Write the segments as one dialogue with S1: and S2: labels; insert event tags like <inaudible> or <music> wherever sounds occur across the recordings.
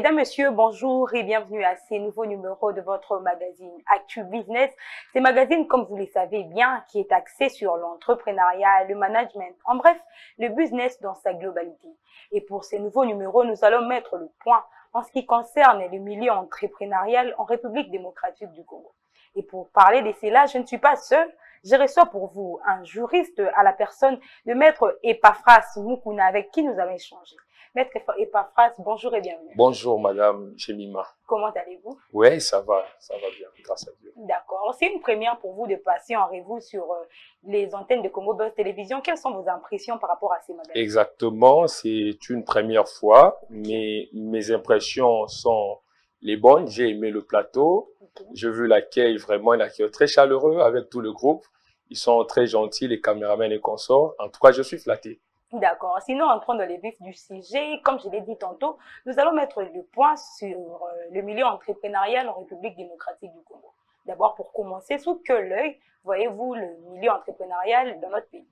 S1: Mesdames, Messieurs, bonjour et bienvenue à ces nouveaux numéros de votre magazine Actu Business. C'est magazine, comme vous le savez bien, qui est axé sur l'entrepreneuriat le management. En bref, le business dans sa globalité. Et pour ces nouveaux numéros, nous allons mettre le point en ce qui concerne le milieu entrepreneurial en République démocratique du Congo. Et pour parler de cela, je ne suis pas seule. Je reçois pour vous un juriste à la personne de Maître Epaphras Mukuna avec qui nous avons échangé. Maître Epaphras, bonjour et bienvenue.
S2: Bonjour Madame Chemima.
S1: Comment allez-vous?
S2: Oui, ça va, ça va bien, grâce à Dieu.
S1: D'accord. C'est une première pour vous de passer en revue sur euh, les antennes de Congo Buzz Télévision. Quelles sont vos impressions par rapport à ces modèles?
S2: Exactement, c'est une première fois, mais mes impressions sont les bonnes. J'ai aimé le plateau. Okay. J'ai vu l'accueil, vraiment un accueil très chaleureux avec tout le groupe. Ils sont très gentils, les caméramans et consorts. En tout cas, je suis flatté.
S1: D'accord. Sinon, entrons dans les vifs du sujet. Comme je l'ai dit tantôt, nous allons mettre le point sur euh, le milieu entrepreneurial en République démocratique du Congo. D'abord, pour commencer, sous quel œil voyez-vous le milieu entrepreneurial dans notre pays?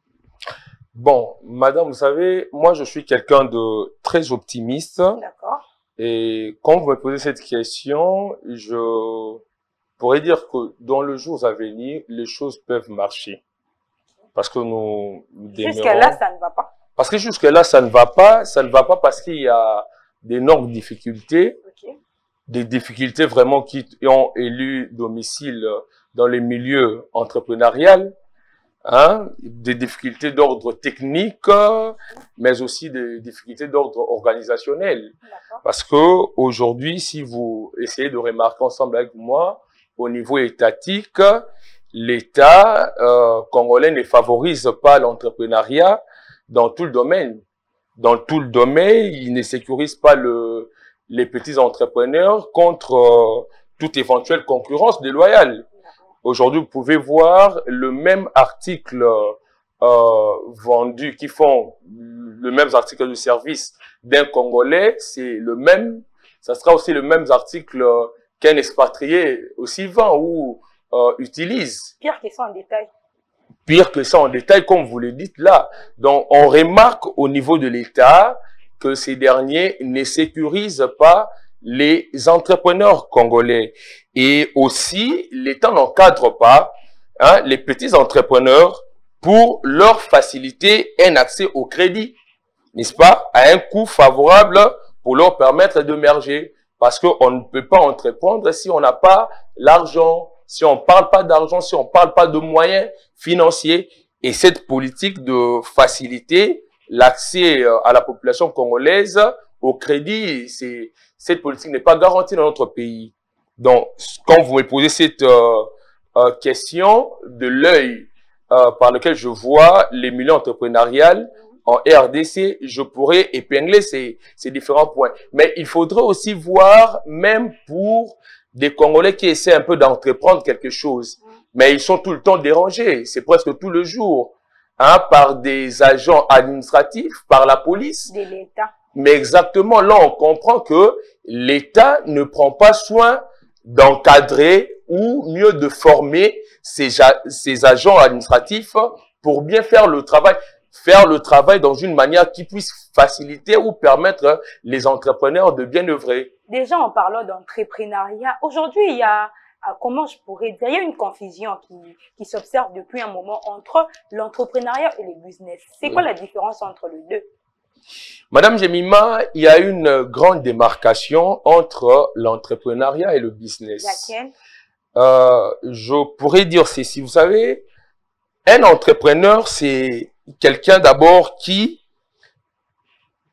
S2: Bon, madame, vous savez, moi, je suis quelqu'un de très optimiste.
S1: D'accord.
S2: Et quand vous me posez cette question, je pourrais dire que dans le jour à venir, les choses peuvent marcher. Parce que nous, nous
S1: Jusqu'à là, ça ne va pas.
S2: Parce que jusque-là, ça ne va pas. Ça ne va pas parce qu'il y a d'énormes difficultés.
S1: Okay.
S2: Des difficultés vraiment qui ont élu domicile dans les milieux entrepreneuriaux. Hein, des difficultés d'ordre technique, mais aussi des difficultés d'ordre organisationnel. Parce que aujourd'hui, si vous essayez de remarquer ensemble avec moi, au niveau étatique, l'État euh, congolais ne favorise pas l'entrepreneuriat dans tout le domaine. Dans tout le domaine, il ne sécurise pas le, les petits entrepreneurs contre euh, toute éventuelle concurrence déloyale. Aujourd'hui, vous pouvez voir le même article euh, vendu qui font le même article de service d'un Congolais, c'est le même. Ça sera aussi le même article qu'un expatrié aussi vend ou euh, utilise.
S1: Pire que ça en détail.
S2: Pire que ça en détail, comme vous le dites là. Donc, on remarque au niveau de l'État que ces derniers ne sécurisent pas les entrepreneurs congolais. Et aussi, l'État n'encadre pas hein, les petits entrepreneurs pour leur faciliter un accès au crédit, n'est-ce pas, à un coût favorable pour leur permettre d'émerger. Parce qu'on ne peut pas entreprendre si on n'a pas l'argent, si on ne parle pas d'argent, si on ne parle pas de moyens financiers. Et cette politique de faciliter l'accès à la population congolaise au crédit, cette politique n'est pas garantie dans notre pays. Donc, quand vous me posez cette euh, euh, question de l'œil euh, par lequel je vois les milieux entrepreneuriales en RDC, je pourrais épingler ces différents points. Mais il faudrait aussi voir, même pour des Congolais qui essaient un peu d'entreprendre quelque chose, mais ils sont tout le temps dérangés, c'est presque tout le jour, hein, par des agents administratifs, par la police.
S1: De l'État.
S2: Mais exactement, là, on comprend que l'État ne prend pas soin d'encadrer ou mieux de former ces, ces agents administratifs pour bien faire le travail faire le travail dans une manière qui puisse faciliter ou permettre les entrepreneurs de bien œuvrer.
S1: Déjà, en parlant d'entrepreneuriat, aujourd'hui, il y a, comment je pourrais dire, il y a une confusion qui, qui s'observe depuis un moment entre l'entrepreneuriat et le business. C'est quoi la différence entre les deux?
S2: Madame Jemima, il y a une grande démarcation entre l'entrepreneuriat et le business.
S1: Laquelle?
S2: Euh, Je pourrais dire ceci. Vous savez, un entrepreneur, c'est quelqu'un d'abord qui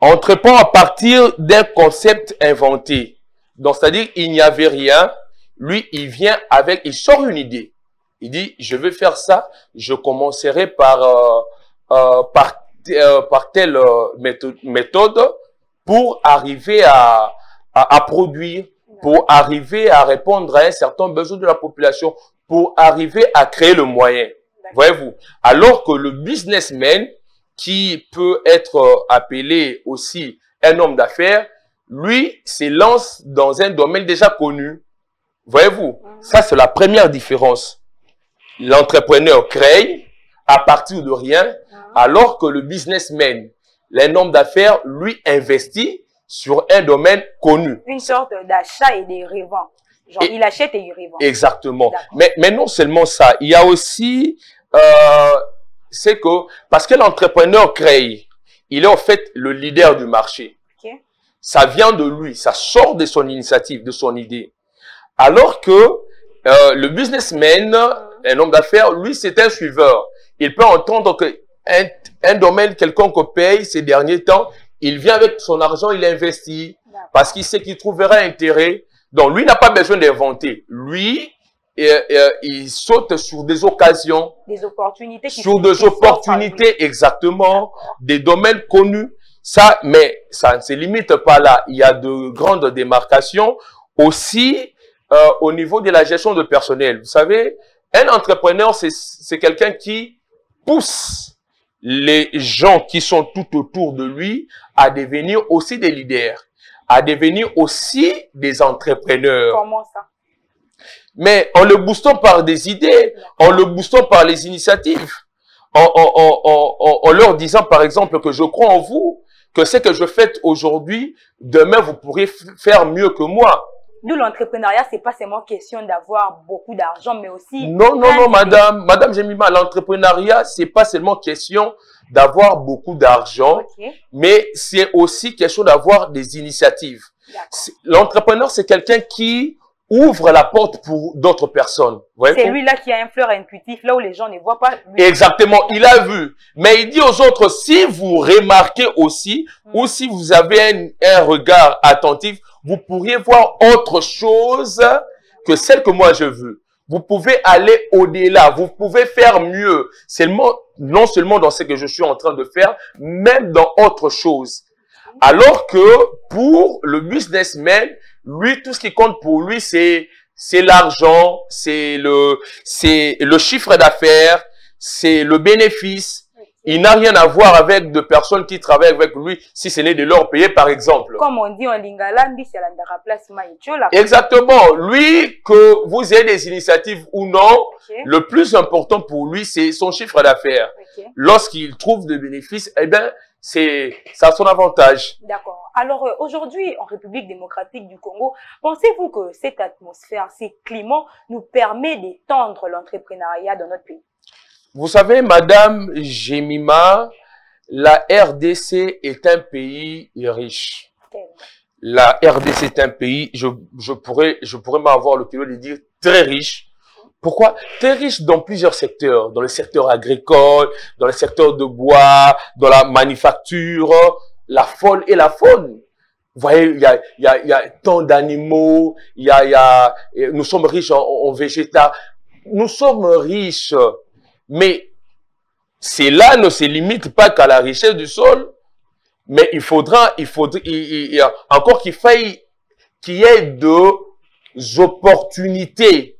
S2: entreprend à partir d'un concept inventé. Donc, c'est-à-dire, il n'y avait rien. Lui, il vient avec, il sort une idée. Il dit, je vais faire ça. Je commencerai par, euh, euh, par, euh, par telle méthode, pour arriver à, à, à produire, pour arriver à répondre à un certain besoin de la population, pour arriver à créer le moyen. Voyez-vous? Alors que le businessman, qui peut être appelé aussi un homme d'affaires, lui s'élance dans un domaine déjà connu. Voyez-vous Ça, c'est la première différence. L'entrepreneur crée à partir de rien, alors que le businessman, l'un homme d'affaires, lui investit sur un domaine connu.
S1: Une sorte d'achat et de revend. Genre,
S2: Et-
S1: il achète et il revend.
S2: Exactement. Mais, mais non seulement ça, il y a aussi, euh, c'est que, parce que l'entrepreneur crée, il est en fait le leader du marché. Ça vient de lui, ça sort de son initiative, de son idée. Alors que euh, le businessman, un homme d'affaires, lui, c'est un suiveur. Il peut entendre que un, un domaine quelconque paye ces derniers temps, il vient avec son argent, il investit parce qu'il sait qu'il trouvera intérêt. Donc, lui n'a pas besoin d'inventer. Lui, euh, euh, il saute sur des occasions,
S1: Des opportunités qui
S2: sur des opportunités, exactement, des domaines connus. Ça, mais ça ne se limite pas là. Il y a de grandes démarcations aussi euh, au niveau de la gestion de personnel. Vous savez, un entrepreneur, c'est quelqu'un qui pousse les gens qui sont tout autour de lui à devenir aussi des leaders, à devenir aussi des entrepreneurs
S1: Comment ça?
S2: Mais en le boostant par des idées, en le boostant par les initiatives, en, en, en, en, leur disant par exemple que je crois en vous, que ce que je fais aujourd'hui, demain vous pourrez faire mieux que moi.
S1: Nous, l'entrepreneuriat, c'est pas seulement question d'avoir beaucoup d'argent, mais aussi.
S2: Non, non, non, madame, madame Jemima, l'entrepreneuriat, c'est pas seulement question d'avoir beaucoup d'argent, mais c'est aussi question d'avoir des initiatives. L'entrepreneur, c'est quelqu'un qui ouvre la porte pour d'autres personnes.
S1: C'est lui là qui a un fleur intuitif, là où les gens ne voient pas. lui.
S2: Exactement, il a vu. Mais il dit aux autres, si vous remarquez aussi,
S1: Mm.
S2: ou si vous avez un, un regard attentif, vous pourriez voir autre chose que celle que moi je veux. Vous pouvez aller au-delà, vous pouvez faire mieux. Seulement, non seulement dans ce que je suis en train de faire, même dans autre chose. Alors que pour le businessman, lui, tout ce qui compte pour lui, c'est c'est l'argent, c'est le c'est le chiffre d'affaires, c'est le bénéfice. Il n'a rien à voir avec de personnes qui travaillent avec lui, si ce n'est de leur payer, par exemple.
S1: Comme on dit en lingala.
S2: Exactement. Lui, que vous ayez des initiatives ou non, le plus important pour lui, c'est son chiffre d'affaires. Lorsqu'il trouve des bénéfices, eh bien, c'est, ça a son avantage.
S1: D'accord. Alors euh, aujourd'hui, en République démocratique du Congo, pensez-vous que cette atmosphère, ces climats nous permet d'étendre l'entrepreneuriat dans notre pays?
S2: Vous savez, Madame Jemima, la RDC est un pays riche. La RDC est un pays, je, je pourrais, je pourrais m'avoir le culot de dire très riche. Pourquoi Très riche dans plusieurs secteurs, dans le secteur agricole, dans le secteur de bois, dans la manufacture, la faune et la faune. Vous voyez, il y a, y a, y a tant d'animaux, y a, y a, nous sommes riches en, en. Nous sommes riches, mais cela ne se limite pas qu'à la richesse du sol, mais il faudra, il il- encore qu'il faille qu'il y ait deux opportunités.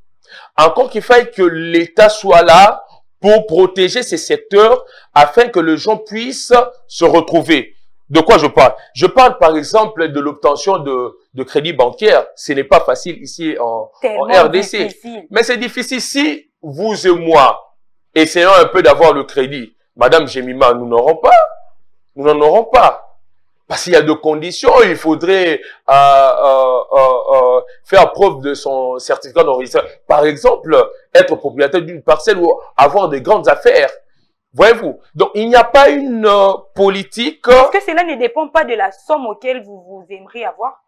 S2: Encore qu'il faille que l'État soit là pour protéger ces secteurs afin que les gens puissent se retrouver. De quoi je parle? Je parle par exemple de l'obtention de, de crédits bancaires. Ce n'est pas facile ici en,
S1: Tellement
S2: RDC.
S1: difficile.
S2: mais c'est difficile. Si vous et moi essayons un peu d'avoir le crédit, Madame Jemima, nous n'aurons pas. Nous n'en aurons pas. Parce qu'il y a deux conditions. Il faudrait euh, euh, euh, euh, faire preuve de son certificat d'enregistrement. Par exemple, être propriétaire d'une parcelle ou avoir de grandes affaires. Voyez-vous? Donc, il n'y a pas une euh, politique,
S1: Est-ce que cela ne dépend pas de la somme auquel vous, vous aimeriez avoir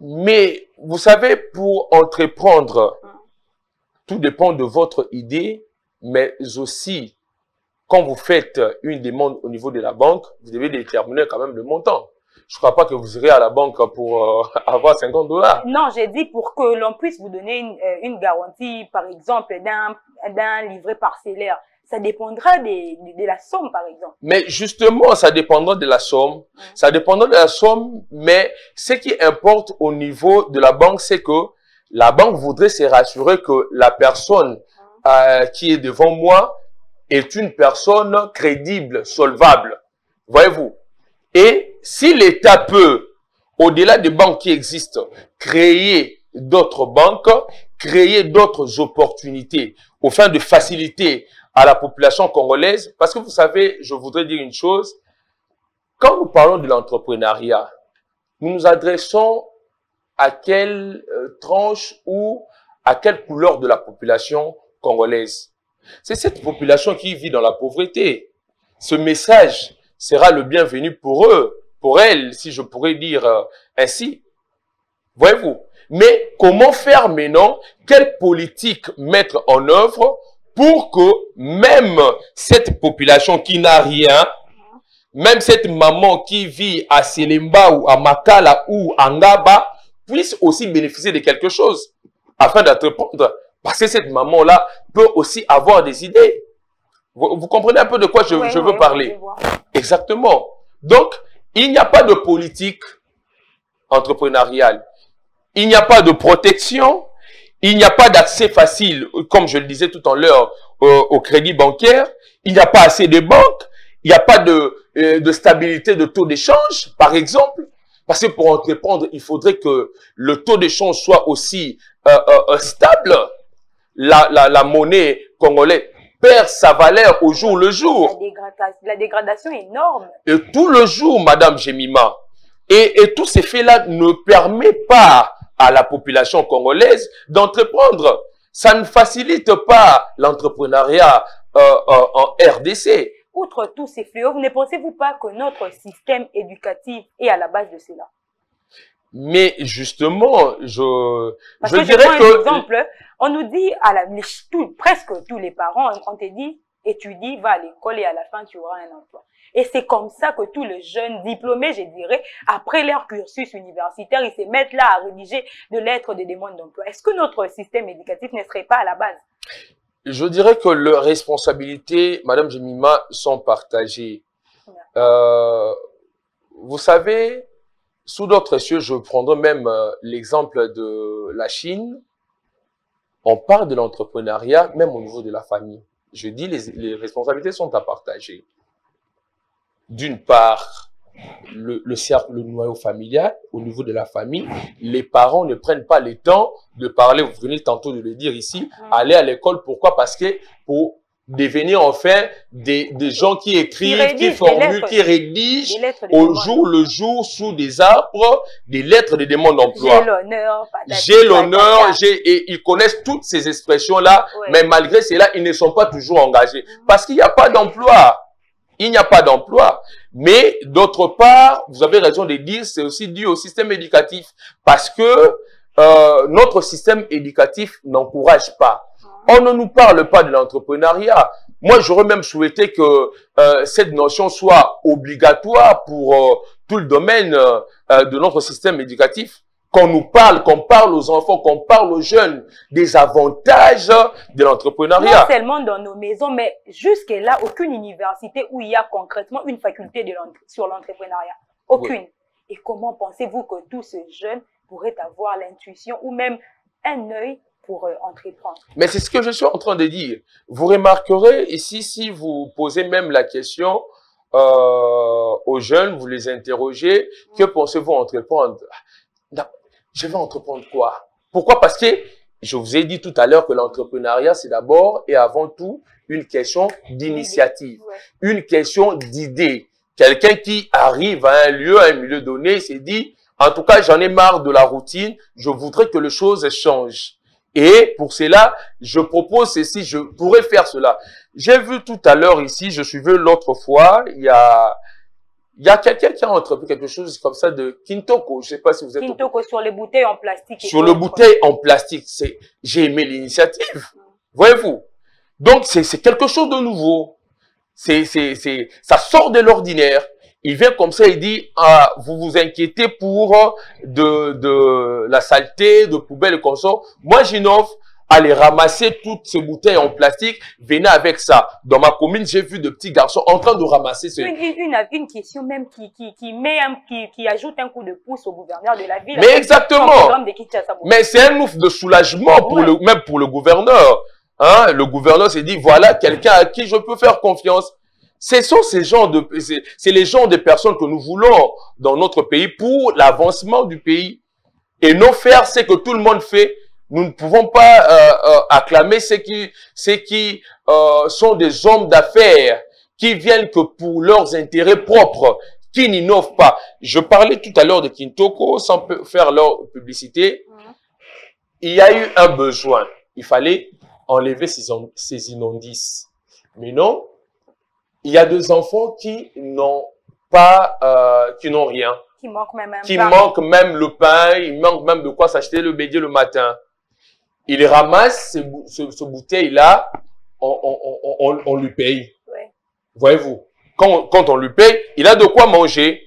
S2: mais vous savez, pour entreprendre, tout dépend de votre idée, mais aussi, quand vous faites une demande au niveau de la banque, vous devez déterminer quand même le montant. Je ne crois pas que vous irez à la banque pour euh, <laughs> avoir 50 dollars.
S1: Non, j'ai dit pour que l'on puisse vous donner une, euh, une garantie, par exemple, d'un livret parcellaire. Ça dépendra des- de, de la somme, par exemple.
S2: Mais justement, ça dépendra de la somme. Ça dépendra de la somme, mais ce qui importe au niveau de la banque, c'est que la banque voudrait se rassurer que la personne euh, qui est devant moi est une personne crédible, solvable. Voyez-vous Et si l'État peut, au-delà des banques qui existent, créer d'autres banques, créer d'autres opportunités, au fin de faciliter à la population congolaise, parce que vous savez, je voudrais dire une chose, quand nous parlons de l'entrepreneuriat, nous nous adressons à quelle euh, tranche ou à quelle couleur de la population congolaise? C'est cette population qui vit dans la pauvreté. Ce message sera le bienvenu pour eux, pour elles, si je pourrais dire euh, ainsi. Voyez-vous Mais comment faire maintenant? Quelle politique mettre en œuvre pour que même cette population qui n'a rien, même cette maman qui vit à Selemba ou à Makala ou à Ngaba, puisse aussi bénéficier de quelque chose afin d'entreprendre. Parce que cette maman-là peut aussi avoir des idées. Vous, comprenez un peu de quoi je, veux parler? Exactement. Donc, il n'y a pas de politique entrepreneuriale. Il n'y a pas de protection. Il n'y a pas d'accès facile, comme je le disais tout à l'heure, au, crédit bancaire. Il n'y a pas assez de banques. Il n'y a pas de, euh, de stabilité de taux d'échange, par exemple. Parce que pour entreprendre, il faudrait que le taux d'échange soit aussi euh, euh, stable. La, la, la, monnaie congolaise perd sa valeur au jour le jour.
S1: La, dégradation est énorme.
S2: Et tout le jour, Madame Jemima. Et, et tous ces faits-là ne permettent pas à la population congolaise d'entreprendre. Ça ne facilite pas l'entrepreneuriat euh, euh, en RDC.
S1: Outre tous ces fléaux, ne pensez-vous pas que notre système éducatif est à la base de cela?
S2: Mais justement, je,
S1: Parce je que dirais je que... Un exemple, on nous dit, à la, tout, presque tous les parents, on te dit, étudie, va à l'école et à la fin, tu auras un emploi. Et c'est comme ça que tous les jeunes diplômés, je dirais, après leur cursus universitaire, ils se mettent là à rédiger de lettres de demande d'emploi. Est-ce que notre système éducatif ne serait pas à la base?
S2: Je dirais que les responsabilités, Madame Jemima, sont partagées. Euh, vous savez, sous d'autres cieux, je prendrai même euh, l'exemple de la Chine. On parle de l'entrepreneuriat, même au niveau de la famille. Je dis, les, les responsabilités sont à partager d'une part, le, le, cercle, le noyau familial, au niveau de la famille, les parents ne prennent pas le temps de parler, vous venez tantôt de le dire ici, aller à l'école. Pourquoi? Parce que pour devenir enfin des, des gens qui écrivent, qui, formulent, qui rédigent au jour le jour sous des arbres des lettres de demande d'emploi.
S1: J'ai l'honneur.
S2: J'ai l'honneur, j'ai et ils connaissent toutes ces expressions-là, mais malgré cela, ils ne sont pas toujours engagés parce qu'il n'y a pas d'emploi il n'y a pas d'emploi. Mais d'autre part, vous avez raison de dire, c'est aussi dû au système éducatif parce que euh, notre système éducatif n'encourage pas. On ne nous parle pas de l'entrepreneuriat. Moi, j'aurais même souhaité que euh, cette notion soit obligatoire pour euh, tout le domaine euh, de notre système éducatif qu'on nous parle, qu'on parle aux enfants, qu'on parle aux jeunes des avantages de l'entrepreneuriat.
S1: Non seulement dans nos maisons, mais jusque-là, aucune université où il y a concrètement une faculté de sur l'entrepreneuriat. Aucune. Et comment pensez-vous que tous ces jeunes pourraient avoir l'intuition ou même un œil pour euh, entreprendre
S2: Mais c'est ce que je suis en train de dire. Vous remarquerez ici, si vous posez même la question euh, aux jeunes, vous les interrogez, que mm. pensez-vous entreprendre? Je vais entreprendre quoi? Pourquoi? Parce que je vous ai dit tout à l'heure que l'entrepreneuriat, c'est d'abord et avant tout une question d'initiative, une question d'idée. Quelqu'un qui arrive à un lieu, à un milieu donné, s'est dit, en tout cas, j'en ai marre de la routine, je voudrais que les choses changent. Et pour cela, je propose ceci, je pourrais faire cela. J'ai vu tout à l'heure ici, je suis venu l'autre fois, il y a il y a quelqu'un qui a entrepris quelque chose comme ça de Kintoko. Je sais pas si vous êtes.
S1: Kintoko sur les bouteilles en plastique.
S2: Sur les bouteilles en plastique. C'est, j'ai aimé l'initiative. Voyez-vous? Donc, c'est, c'est quelque chose de nouveau. C'est, c'est, c'est, ça sort de l'ordinaire. Il vient comme ça, il dit, ah, vous vous inquiétez pour de, de la saleté, de poubelles et comme ça. Moi, j'innove allez ramasser toutes ces bouteilles en plastique, venez avec ça. Dans ma commune, j'ai vu de petits garçons en train de ramasser ce...
S1: Une, une, une question même qui, qui, qui, met un, qui, qui ajoute un coup de pouce au gouverneur de la ville.
S2: Mais exactement. Mais c'est un ouf de soulagement pour le, même pour le gouverneur. Hein? Le gouverneur s'est dit, voilà quelqu'un à qui je peux faire confiance. Ce sont ces gens de, c'est les gens des personnes que nous voulons dans notre pays pour l'avancement du pays. Et non faire ce que tout le monde fait, nous ne pouvons pas euh, euh, acclamer ceux qui, ceux qui euh, sont des hommes d'affaires, qui viennent que pour leurs intérêts propres, qui n'innovent pas. Je parlais tout à l'heure de Kintoko, sans faire leur publicité. Il y a eu un besoin. Il fallait enlever ces, ces immondices. Mais non, il y a des enfants qui n'ont pas, euh, qui n'ont rien,
S1: Qui manque même un
S2: qui
S1: pain.
S2: manquent même le pain, ils manquent même de quoi s'acheter le bédier le matin. Ils ramassent ce, ce, ce bouteille-là, on, on, on, on, on lui paye.
S1: Ouais.
S2: Voyez-vous, quand, quand on lui paye, il a de quoi manger.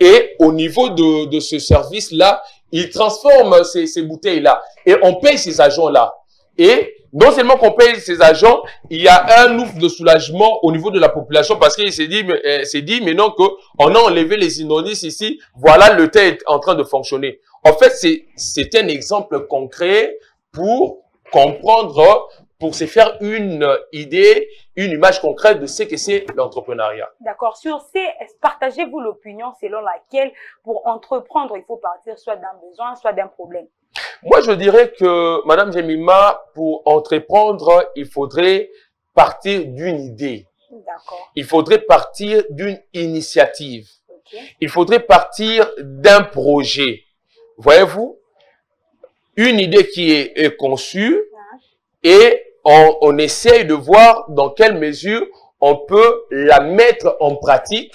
S2: Et au niveau de, de ce service-là, il transforme ces, ces bouteilles-là. Et on paye ces agents-là. Et non seulement qu'on paye ces agents, il y a un ouf de soulagement au niveau de la population parce qu'il s'est dit, euh, s'est dit maintenant qu'on a enlevé les inondices ici, voilà, le thé est en train de fonctionner. En fait, c'est un exemple concret pour comprendre, pour se faire une idée, une image concrète de ce que c'est l'entrepreneuriat.
S1: D'accord. Sur ces, partagez-vous l'opinion selon laquelle pour entreprendre, il faut partir soit d'un besoin, soit d'un problème?
S2: Moi, je dirais que, Madame Jemima, pour entreprendre, il faudrait partir d'une idée.
S1: D'accord.
S2: Il faudrait partir d'une initiative. Il faudrait partir d'un projet. Voyez-vous? Une idée qui est, est conçue et on, on essaye de voir dans quelle mesure on peut la mettre en pratique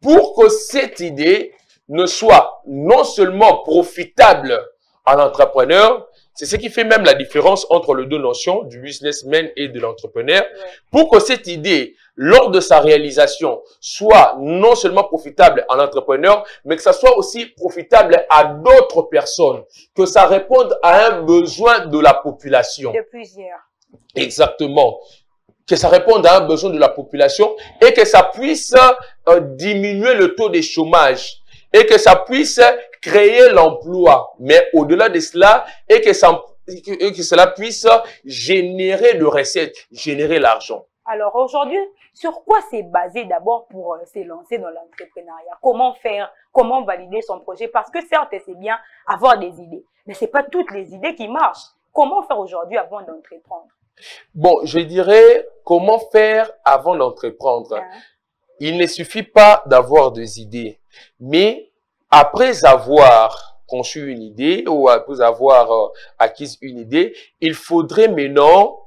S2: pour que cette idée ne soit non seulement profitable à l'entrepreneur, c'est ce qui fait même la différence entre les deux notions du businessman et de l'entrepreneur,
S1: Ouais.
S2: pour que cette idée, lors de sa réalisation, soit non seulement profitable à l'entrepreneur, mais que ça soit aussi profitable à d'autres personnes, que ça réponde à un besoin de la population.
S1: De plusieurs.
S2: Exactement. Que ça réponde à un besoin de la population et que ça puisse euh, diminuer le taux de chômage et que ça puisse créer l'emploi. Mais au-delà de cela, et que, ça, et que cela puisse générer de recettes, générer l'argent.
S1: Alors aujourd'hui, sur quoi c'est basé d'abord pour euh, se lancer dans l'entrepreneuriat? Comment faire? Comment valider son projet? Parce que certes, c'est bien avoir des idées, mais c'est pas toutes les idées qui marchent. Comment faire aujourd'hui avant d'entreprendre?
S2: Bon, je dirais comment faire avant d'entreprendre.
S1: Hein?
S2: Il ne suffit pas d'avoir des idées, mais après avoir conçu une idée ou après avoir euh, acquis une idée, il faudrait maintenant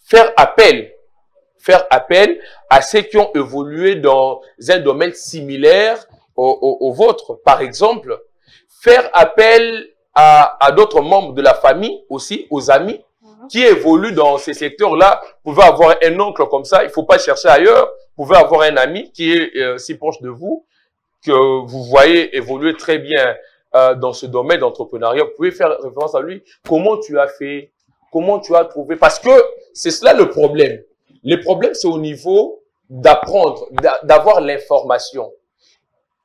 S2: faire appel, faire appel à ceux qui ont évolué dans un domaine similaire au, au- au vôtre. Par exemple, faire appel à, à d'autres membres de la famille aussi, aux amis,
S1: Mhm.
S2: qui évoluent dans ces secteurs-là. Vous pouvez avoir un oncle comme ça, il faut pas chercher ailleurs. Vous pouvez avoir un ami qui est euh, si proche de vous que vous voyez évoluer très bien euh, dans ce domaine d'entrepreneuriat. Vous pouvez faire référence à lui. Comment tu as fait? Comment tu as trouvé? Parce que c'est cela le problème. Le problème, c'est au niveau d'apprendre, d'a- d'avoir l'information.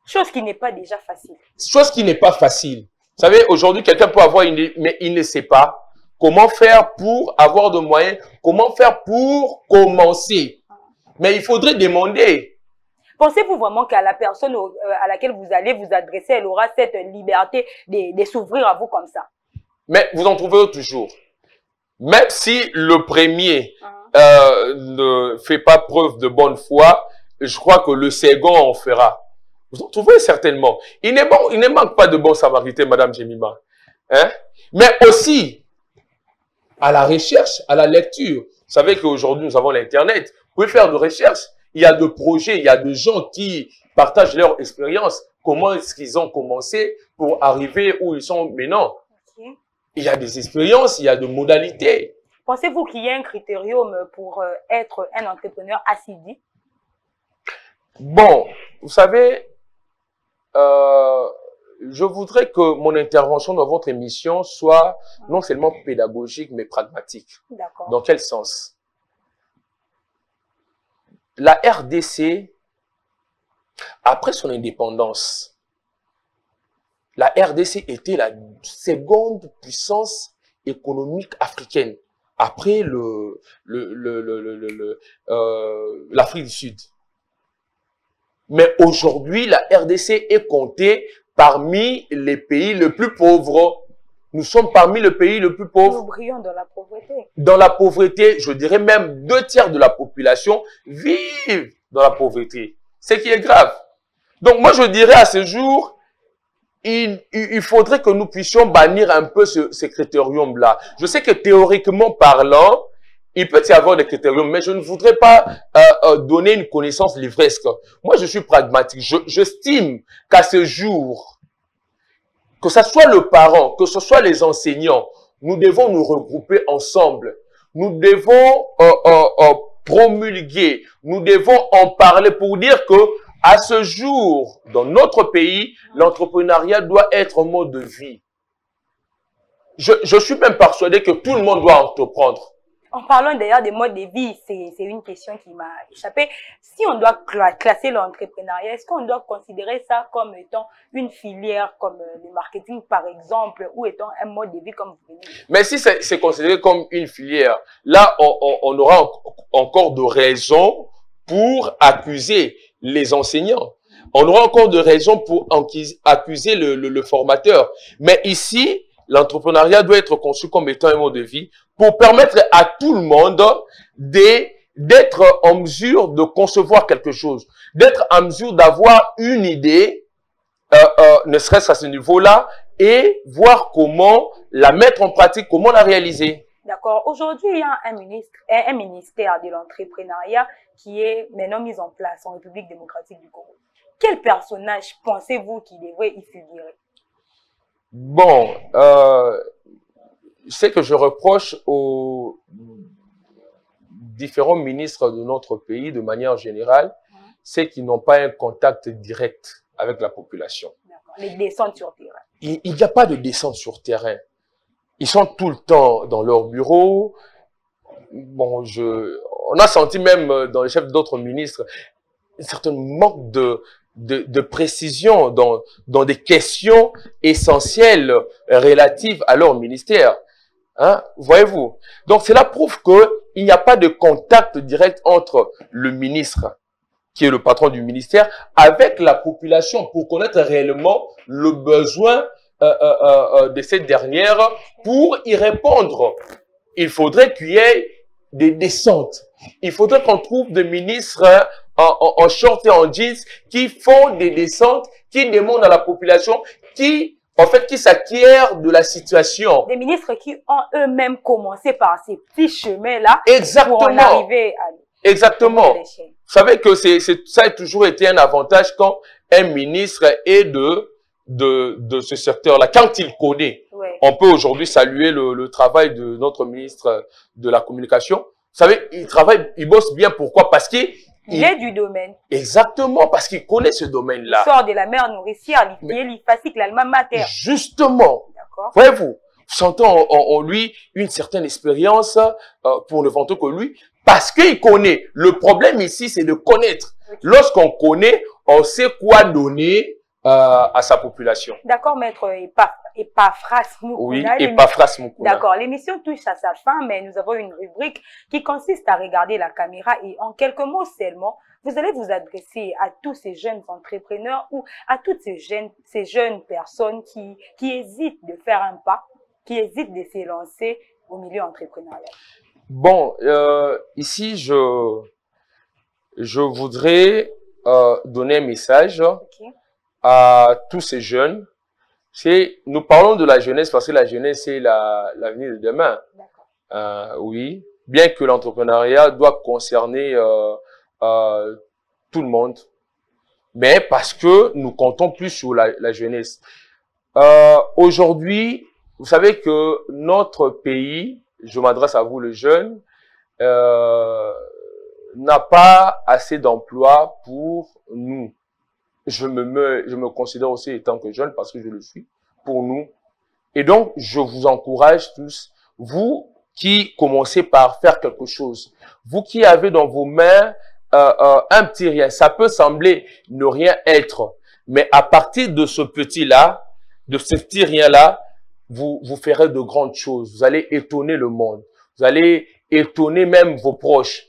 S1: Chose qui n'est pas déjà facile.
S2: Chose qui n'est pas facile. Vous savez, aujourd'hui, quelqu'un peut avoir une idée, mais il ne sait pas comment faire pour avoir de moyens, comment faire pour commencer. Mais il faudrait demander.
S1: Pensez-vous vraiment qu'à la personne au- euh, à laquelle vous allez vous adresser, elle aura cette liberté de, de s'ouvrir à vous comme ça?
S2: Mais vous en trouvez toujours. Même si le premier
S1: Hein?
S2: euh, ne fait pas preuve de bonne foi, je crois que le second en fera. Vous en trouvez certainement. Il ne, bon, il ne manque pas de bons samaritains, Madame Jemima. Hein? Mais aussi, à la recherche, à la lecture. Vous savez qu'aujourd'hui, nous avons l'Internet. Vous pouvez faire de recherches. Il y a de projets, il y a de gens qui partagent leur expérience. Comment est-ce qu'ils ont commencé pour arriver où ils sont maintenant? Il y a des expériences, il y a des modalités.
S1: Pensez-vous qu'il y a un critérium pour euh, être un entrepreneur assidu
S2: Bon, vous savez, euh, je voudrais que mon intervention dans votre émission soit non seulement pédagogique, mais pragmatique.
S1: D'accord.
S2: Dans quel sens? La RDC, après son indépendance, la RDC était la seconde puissance économique africaine après euh, l'Afrique du Sud. Mais aujourd'hui, la RDC est comptée parmi les pays les plus pauvres. Nous sommes parmi les pays les plus pauvres
S1: Nous brillons dans la pauvreté.
S2: dans la pauvreté, je dirais même deux tiers de la population vivent dans la pauvreté. Ce qui est grave. Donc moi je dirais à ce jour, il, il faudrait que nous puissions bannir un peu ce, ces critériums-là. Je sais que théoriquement parlant, il peut y avoir des critériums, mais je ne voudrais pas euh, euh, donner une connaissance livresque. Moi, je suis pragmatique. J'estime qu'à ce jour, que ce soit le parent, que ce soit les enseignants, nous devons nous regrouper ensemble. Nous devons euh, euh, euh promulguer, nous devons en parler pour dire que à ce jour, dans notre pays, l'entrepreneuriat doit être un mode de vie. Je, je suis même persuadé que tout le monde doit entreprendre.
S1: En parlant d'ailleurs des modes de vie, c'est une question qui m'a échappé. Si on doit classer l'entrepreneuriat, est-ce qu'on doit considérer ça comme étant une filière comme euh, le marketing par exemple, ou étant un mode de vie comme vous venez
S2: Mais si c'est considéré comme une filière, là on, aura encore de raisons pour accuser les enseignants. On aura encore de raisons pour accuser le formateur. Mais ici, l'entrepreneuriat doit être conçu comme étant un mode de vie pour permettre à tout le monde d'être en mesure de concevoir quelque chose, d'être en mesure d'avoir une idée, euh, euh, ne serait-ce à ce niveau-là, et voir comment la mettre en pratique, comment la réaliser.
S1: D'accord. Aujourd'hui, il y a un, un, ministère de l'entrepreneuriat qui est maintenant mis en place en République démocratique du Congo. Quel personnage pensez-vous qui devrait y figurer?
S2: Bon, euh, ce que je reproche aux différents ministres de notre pays, de manière générale, c'est qu'ils n'ont pas un contact direct avec la population.
S1: Les descentes sur terrain.
S2: Il n'y a pas de descente sur terrain. Ils sont tout le temps dans leur bureau. Bon, je, on a senti même dans les chefs d'autres ministres un certain manque de, de, de, précision dans, dans des questions essentielles relatives à leur ministère. Hein, voyez-vous Donc cela prouve qu'il n'y a pas de contact direct entre le ministre, qui est le patron du ministère, avec la population pour connaître réellement le besoin euh, euh, euh, euh de cette dernière pour y répondre. Il faudrait qu'il y ait des descentes. Il faudrait qu'on trouve des ministres en, en, en short et en jeans qui font des descentes, qui demandent à la population, qui en fait, qui s'acquièrent de la situation.
S1: Des ministres qui ont eux-mêmes commencé par ces petits chemins-là pour en arriver à...
S2: Exactement. Vous savez que c'est, ça a toujours été un avantage quand un ministre est de, de, de ce secteur-là, quand il connaît.
S1: Ouais.
S2: On peut aujourd'hui saluer le, le travail de notre ministre de la Communication. Vous savez, il travaille, il bosse bien. Pourquoi? Parce qu'il
S1: il est du domaine.
S2: Exactement, parce qu'il connaît ce domaine-là.
S1: Il sort de la mer nourricière, il l'allemand mater.
S2: Justement.
S1: D'accord.
S2: Voyez-vous, sentons en, en, lui une certaine expérience euh, pour ne vanter que lui, parce qu'il connaît. Le problème ici, c'est de connaître. Lorsqu'on connaît, on sait quoi donner euh, à sa population.
S1: D'accord, maître Epa, Epaphras
S2: Oui,
S1: Moukouna.
S2: et pas phrase Moukouna.
S1: D'accord, l'émission touche à sa fin, mais nous avons une rubrique qui consiste à regarder la caméra et en quelques mots seulement, vous allez vous adresser à tous ces jeunes entrepreneurs ou à toutes ces jeunes, ces jeunes personnes qui, qui hésitent de faire un pas, qui hésitent de se lancer au milieu entrepreneurial.
S2: Bon, euh, ici, je, je voudrais euh, donner un message
S1: Ok,
S2: à tous ces jeunes. C'est, nous parlons de la jeunesse parce que la jeunesse, c'est la, l'avenir de demain. Euh, oui, bien que l'entrepreneuriat doit concerner euh, euh, tout le monde, mais parce que nous comptons plus sur la, la jeunesse. Aujourd'hui, vous savez que notre pays, je m'adresse à vous les jeunes, euh, n'a pas assez d'emplois pour nous. Je me, je me considère aussi étant que jeune parce que je le suis pour nous. Et donc, je vous encourage tous, vous qui commencez par faire quelque chose, vous qui avez dans vos mains euh, euh, un petit rien, ça peut sembler ne rien être, mais à partir de ce petit-là, de ce petit rien-là, vous, vous ferez de grandes choses. Vous allez étonner le monde. Vous allez étonner même vos proches.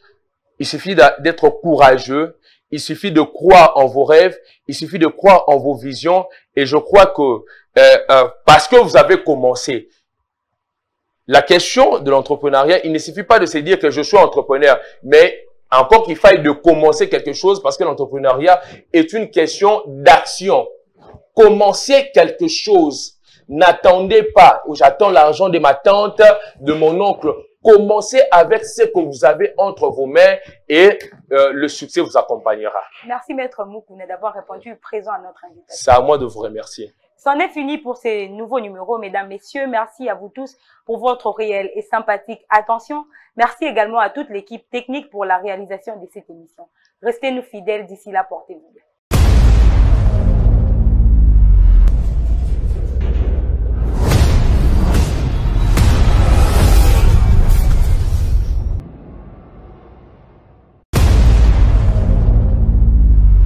S2: Il suffit d'être courageux. Il suffit de croire en vos rêves. Il suffit de croire en vos visions. Et je crois que euh, euh, parce que vous avez commencé, la question de l'entrepreneuriat, il ne suffit pas de se dire que je suis entrepreneur, mais encore qu'il faille de commencer quelque chose parce que l'entrepreneuriat est une question d'action. Commencez quelque chose. N'attendez pas, j'attends l'argent de ma tante, de mon oncle. Commencez avec ce que vous avez entre vos mains et euh, le succès vous accompagnera.
S1: Merci Maître Moukoune d'avoir répondu présent à notre invitation.
S2: C'est à moi de vous remercier.
S1: C'en est fini pour ces nouveaux numéros, mesdames, messieurs. Merci à vous tous pour votre réelle et sympathique attention. Merci également à toute l'équipe technique pour la réalisation de cette émission. Restez-nous fidèles d'ici là, portez-vous bien.